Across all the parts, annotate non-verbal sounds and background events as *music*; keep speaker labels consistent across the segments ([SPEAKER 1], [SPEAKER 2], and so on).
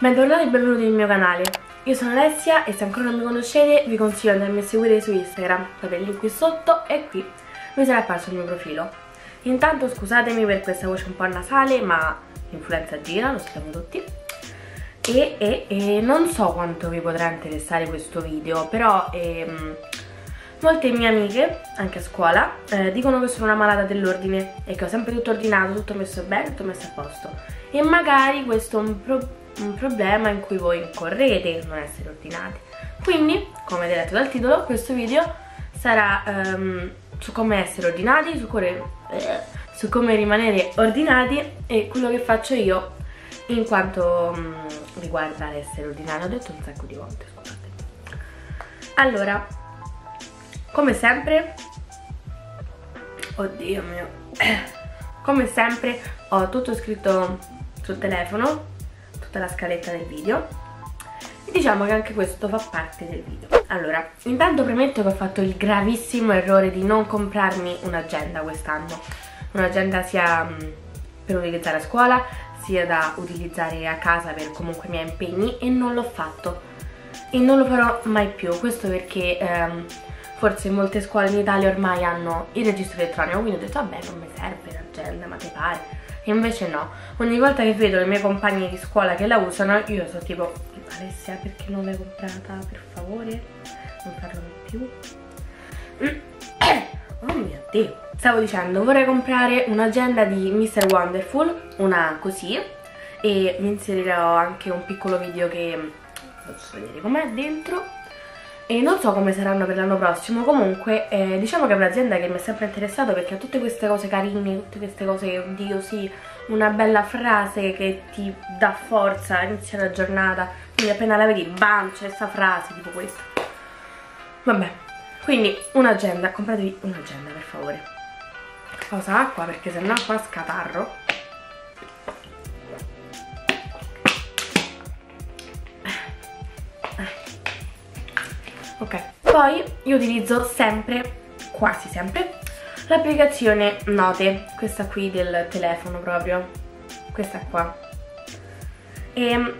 [SPEAKER 1] Bentornati e benvenuti nel mio canale. Io sono Alessia e se ancora non mi conoscete vi consiglio di andarmi a seguire su Instagram. Trovate il link qui sotto e qui mi sarà apparso il mio profilo. Intanto scusatemi per questa voce un po' nasale ma l'influenza gira, lo sappiamo tutti. E, e, e, non so quanto vi potrà interessare questo video Però ehm, molte mie amiche, anche a scuola, eh, dicono che sono una malata dell'ordine E che ho sempre tutto ordinato, tutto messo bene, tutto messo a posto E magari questo è un problema un problema in cui voi incorrete non essere ordinati. Quindi, come letto dal titolo, questo video sarà um, su come essere ordinati, su come, eh, su come, rimanere ordinati e quello che faccio io in quanto um, riguarda l'essere ordinato. Ho detto un sacco di volte, scusate. Allora, come sempre, oddio mio, *clears throat* come sempre ho tutto scritto sul telefono tutta la scaletta del video. E diciamo che anche questo fa parte del video. Allora, intanto premetto che ho fatto il gravissimo errore di non comprarmi un'agenda quest'anno. Un'agenda sia mm, per utilizzare a scuola sia da utilizzare a casa per comunque i miei impegni e non l'ho fatto. E non lo farò mai più. Questo perché ehm, forse molte scuole in Italia ormai hanno il registro elettronico quindi ho detto vabbè non mi serve l'agenda ma te pare? E invece no. Ogni volta che vedo le mie compagne di scuola che la usano io sono tipo Alessia perché non l'hai comprata? Per favore non farlo più. *clears throat* Oh mio dio. Stavo dicendo vorrei comprare un'agenda di Mr. Wonderful una così e vi inserirò anche un piccolo video che faccio vedere com'è dentro e non so come saranno per l'anno prossimo comunque eh, diciamo che è un'azienda che mi è sempre interessato perché ha tutte queste cose carine tutte queste cose oddio sì una bella frase che ti dà forza inizia la giornata quindi appena la vedi bam c'è questa frase tipo questa. Vabbè quindi un'agenda compratevi un'agenda per favore. Cosa? Acqua perché sennò qua scatarro ok. Poi io utilizzo sempre quasi sempre l'applicazione note questa qui del telefono proprio questa qua. E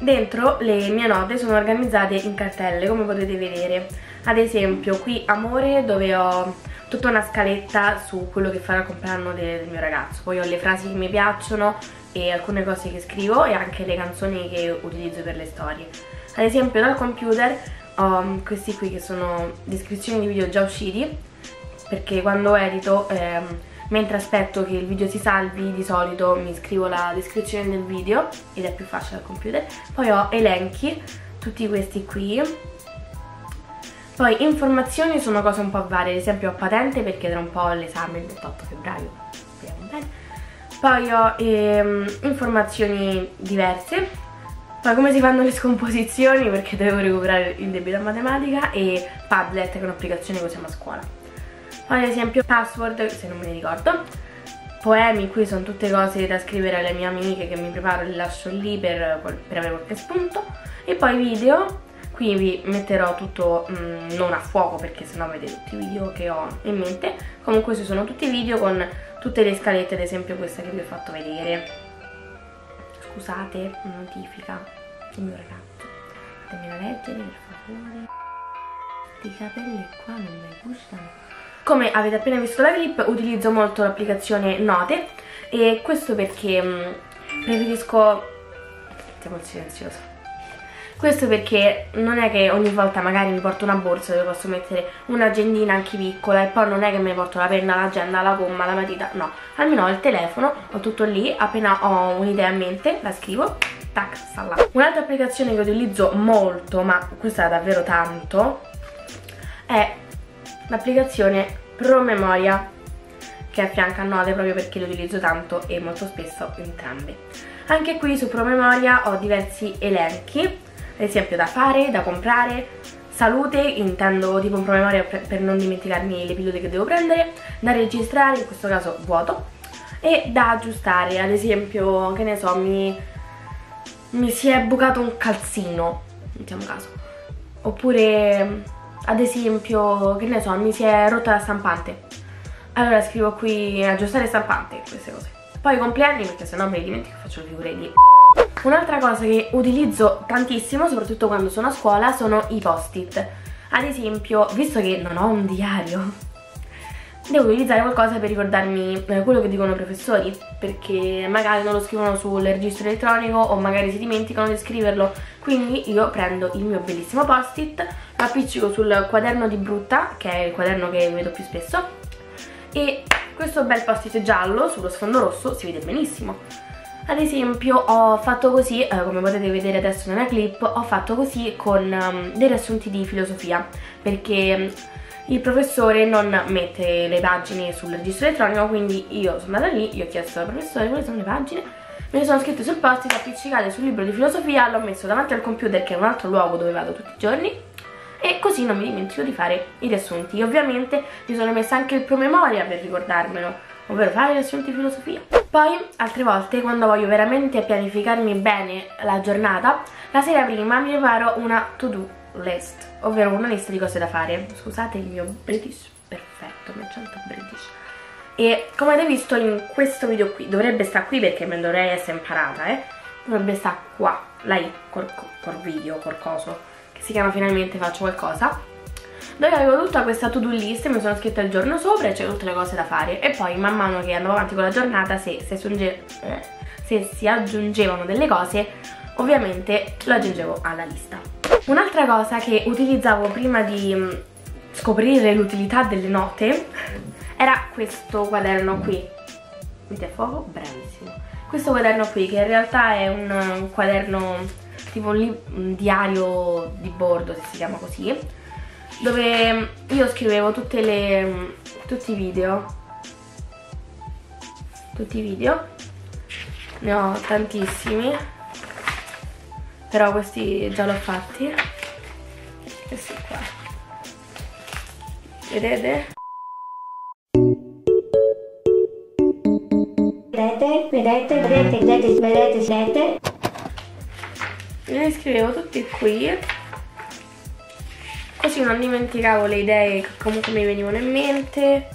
[SPEAKER 1] dentro le mie note sono organizzate in cartelle come potete vedere. Ad esempio qui amore dove ho tutta una scaletta su quello che farà il compleanno del mio ragazzo. Poi ho le frasi che mi piacciono e alcune cose che scrivo e anche le canzoni che utilizzo per le storie. Ad esempio dal computer ho questi qui che sono descrizioni di video già usciti perché quando edito ehm, mentre aspetto che il video si salvi di solito mi scrivo la descrizione del video ed è più facile al computer poi ho elenchi tutti questi qui. Poi informazioni sono cose un po' varie ad esempio ho patente perché tra un po' l'esame il 28 febbraio speriamo bene. Poi ho ehm, informazioni diverse poi come si fanno le scomposizioni? Perché devo recuperare il debito a matematica e Padlet che è un'applicazione che usiamo a scuola. Poi ad esempio password se non me ne ricordo. Poemi, qui sono tutte cose da scrivere alle mie amiche che mi preparo e le lascio lì per, per avere qualche spunto. E poi video qui vi metterò tutto mh, mm, non a fuoco perché sennò vedete tutti i video che ho in mente. Comunque questi sono tutti i video con tutte le scalette ad esempio questa che vi ho fatto vedere. Scusate, notifica il mio ragazzo fatemela leggere per favore. I capelli qua non mi gustano. Come avete appena visto la clip utilizzo molto l'applicazione Note e questo perché mm, preferisco siamo silenzioso. Questo perché non è che ogni volta magari mi porto una borsa dove posso mettere un'agendina anche piccola e poi non è che mi porto la penna, l'agenda, la gomma, la matita, no. Almeno ho il telefono, ho tutto lì, appena ho un'idea in mente la scrivo, là. Un'altra applicazione che utilizzo molto, ma questa davvero tanto, è l'applicazione Promemoria che affianca a Note proprio perché le utilizzo tanto e molto spesso entrambe. Anche qui su Promemoria ho diversi elenchi ad esempio da fare, da comprare, salute, intendo tipo un promemoria per non dimenticarmi le pillole che devo prendere, da registrare, in questo caso vuoto, e da aggiustare, ad esempio, che ne so, mi, mi si è bucato un calzino, mettiamo caso, oppure ad esempio, che ne so, mi si è rotta la stampante, allora scrivo qui aggiustare stampante, queste cose. Poi i compleanni perché sennò me li dimentico faccio le figure di... Un'altra cosa che utilizzo tantissimo, soprattutto quando sono a scuola, sono i post-it. Ad esempio, visto che non ho un diario, devo utilizzare qualcosa per ricordarmi eh, quello che dicono i professori, perché magari non lo scrivono sul registro elettronico o magari si dimenticano di scriverlo. Quindi io prendo il mio bellissimo post-it, lo appiccico sul quaderno di Brutta, che è il quaderno che vedo più spesso, e questo bel post-it giallo sullo sfondo rosso si vede benissimo ad esempio ho fatto così, eh, come potete vedere adesso nella clip, ho fatto così con um, dei riassunti di filosofia, perché il professore non mette le pagine sul registro elettronico, quindi io sono andata lì, io ho chiesto al professore quali sono le pagine, me le sono scritte sul post-it, appiccicate sul libro di filosofia, l'ho messo davanti al computer che è un altro luogo dove vado tutti i giorni, e così non mi dimentico di fare i riassunti. Ovviamente mi sono messa anche il promemoria per ricordarmelo, ovvero fare riassunti di filosofia. Poi, altre volte, quando voglio veramente pianificarmi bene la giornata, la sera prima mi preparo una to-do list, ovvero una lista di cose da fare. Scusate il mio British perfetto, mi accento British. E come avete visto in questo video qui, dovrebbe stare qui perché me dovrei essere imparata, eh? Dovrebbe stare qua, lei, col, col video, col che si chiama Finalmente Faccio Qualcosa dove avevo tutta questa to-do list, mi sono scritta il giorno sopra e c'è tutte le cose da fare e poi man mano che andavo avanti con la giornata se, se, eh, se si aggiungevano delle cose ovviamente lo aggiungevo alla lista. Un'altra cosa che utilizzavo prima di mm, scoprire l'utilità delle note era questo quaderno qui. Vedete a fuoco? Bravissimo. Questo quaderno qui che in realtà è un, quaderno tipo un, un diario di bordo se si chiama così dove io scrivevo le, tutti i video tutti i video ne ho tantissimi però questi già l'ho fatti. Questi qua. Vedete? vedete, vedete, vedete, vedete, vedete, vedete? Li scrivevo tutti qui. Così non dimenticavo le idee che comunque mi venivano in mente.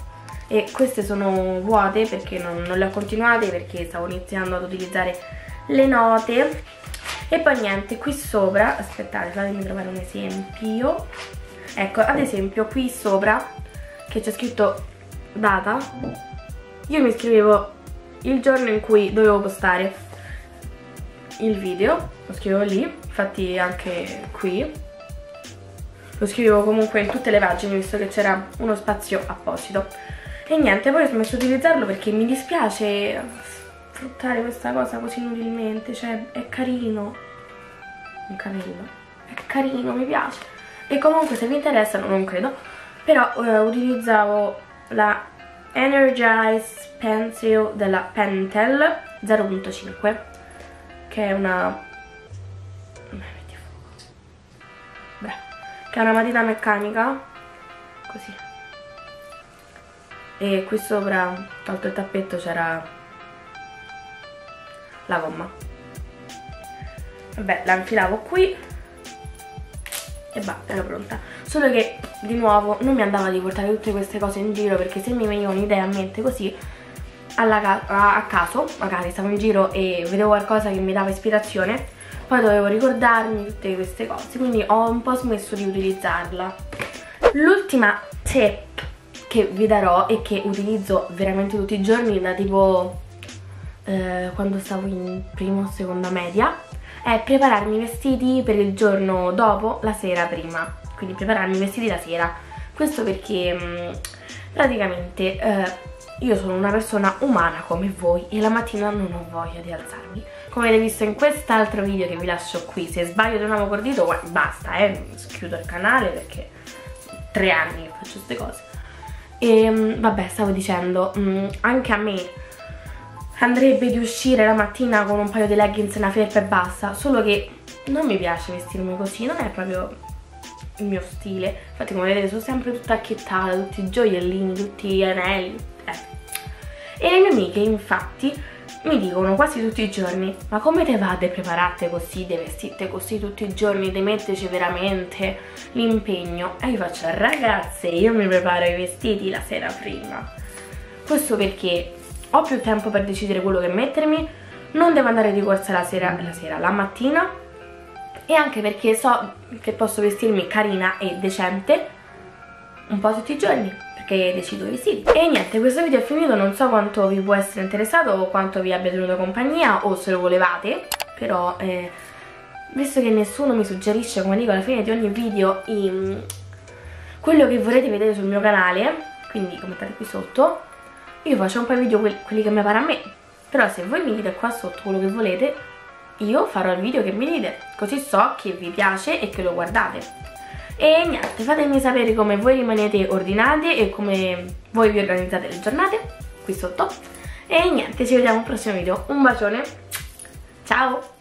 [SPEAKER 1] E queste sono vuote perché non, non le ho continuate perché stavo iniziando ad utilizzare le note e poi niente qui sopra aspettate fatemi trovare un esempio. Ecco ad esempio qui sopra che c'è scritto data io mi scrivevo il giorno in cui dovevo postare il video lo scrivevo lì infatti anche qui. Lo scrivevo comunque in tutte le pagine visto che c'era uno spazio apposito. E niente poi ho smesso di utilizzarlo perché mi dispiace sfruttare questa cosa così inutilmente cioè è carino. Un camello è carino mi piace. E comunque se vi interessano non credo però eh, utilizzavo la Energize Pencil della Pentel 0.5 che è una che è una matita meccanica così. E qui sopra tolto il tappetto c'era la gomma. Vabbè la infilavo qui. E va, ero pronta. Solo che di nuovo non mi andava di portare tutte queste cose in giro perché se mi venivano idee a mente così alla, a caso magari stavo in giro e vedevo qualcosa che mi dava ispirazione poi dovevo ricordarmi tutte queste cose. Quindi ho un po' smesso di utilizzarla. L'ultima tip che vi darò e che utilizzo veramente tutti i giorni da tipo eh, quando stavo in prima o seconda media è prepararmi i vestiti per il giorno dopo la sera prima. Quindi prepararmi i vestiti la sera. Questo perché mh, mm, praticamente eh, io sono una persona umana come voi e la mattina non ho voglia di alzarmi. Come avete visto in quest'altro video che vi lascio qui se sbaglio di nuovo col dito basta eh chiudo il canale perché tre anni che faccio queste cose. E mm, vabbè stavo dicendo mh, mm, anche a me andrebbe di uscire la mattina con un paio di leggings e una felpa e basta. Solo che non mi piace vestirmi così non è proprio il mio stile. Infatti come vedete sono sempre tutta acchettata tutti i gioiellini, tutti gli anelli eh. e le mie amiche infatti mi dicono quasi tutti i giorni ma come te vade preparate così, te vestite così tutti i giorni, te metteci veramente l'impegno? E io faccio ragazze io mi preparo i vestiti la sera prima. Questo perché ho più tempo per decidere quello che mettermi non devo andare di corsa la sera, la, sera, la mattina e anche perché so che posso vestirmi carina e decente un po' tutti i giorni perché decido i vestiti e niente questo video è finito non so quanto vi può essere interessato o quanto vi abbia tenuto compagnia o se lo volevate però eh, visto che nessuno mi suggerisce come dico alla fine di ogni video i, quello che volete vedere sul mio canale quindi commentate qui sotto io faccio un po' i video quelli, che mi pare a me. Però se voi mi dite qua sotto quello che volete io farò il video che mi dite. Così so che vi piace e che lo guardate. E niente fatemi sapere come voi rimanete ordinati e come voi vi organizzate le giornate qui sotto. E niente ci vediamo al prossimo video. Un bacione. Ciao